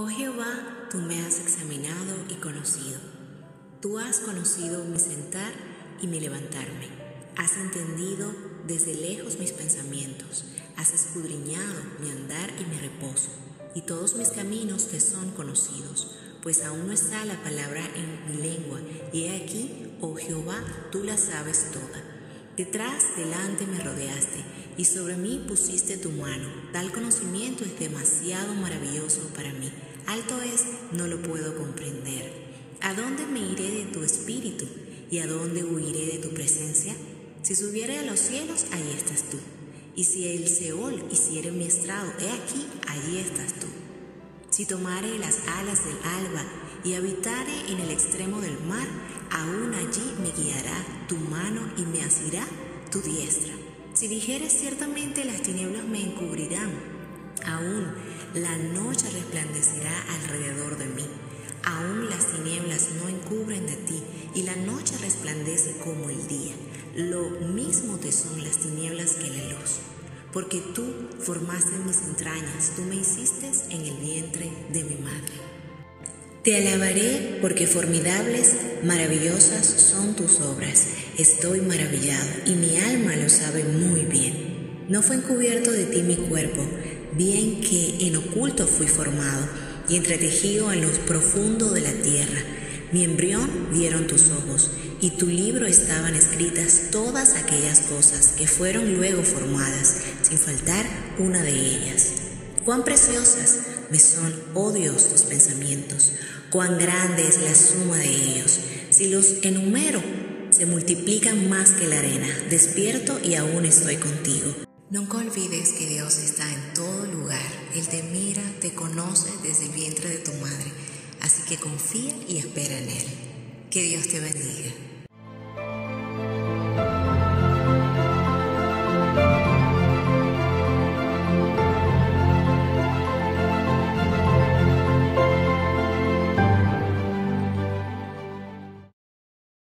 Oh Jehová, tú me has examinado y conocido. Tú has conocido mi sentar y mi levantarme. Has entendido desde lejos mis pensamientos. Has escudriñado mi andar y mi reposo. Y todos mis caminos te son conocidos, pues aún no está la palabra en mi lengua. Y he aquí, oh Jehová, tú la sabes toda. Detrás, delante me rodeaste y sobre mí pusiste tu mano. Tal conocimiento es demasiado maravilloso para mí. Alto es, no lo puedo comprender. ¿A dónde me iré de tu espíritu y a dónde huiré de tu presencia? Si subiere a los cielos, allí estás tú. Y si el Seol hiciere mi estrado, he aquí, allí estás tú. Si tomare las alas del alba y habitare en el extremo del mar, aún allí me guiará tu mano y me asirá tu diestra. Si dijeres ciertamente las tinieblas me encubrirán, aún la noche resplandecerá alrededor de mí. Aún las tinieblas no encubren de ti y la noche resplandece como el día. Lo mismo te son las tinieblas que la luz. Porque tú formaste mis entrañas, tú me hiciste en el madre. Te alabaré porque formidables, maravillosas son tus obras. Estoy maravillado y mi alma lo sabe muy bien. No fue encubierto de ti mi cuerpo, bien que en oculto fui formado y entretejido en lo profundo de la tierra. Mi embrión vieron tus ojos, y tu libro estaban escritas todas aquellas cosas que fueron luego formadas, sin faltar una de ellas. Cuán preciosas me son, oh Dios, tus pensamientos, cuán grande es la suma de ellos. Si los enumero, se multiplican más que la arena. Despierto y aún estoy contigo. Nunca olvides que Dios está en todo lugar. Él te mira, te conoce desde el vientre de tu madre. Así que confía y espera en Él. Que Dios te bendiga.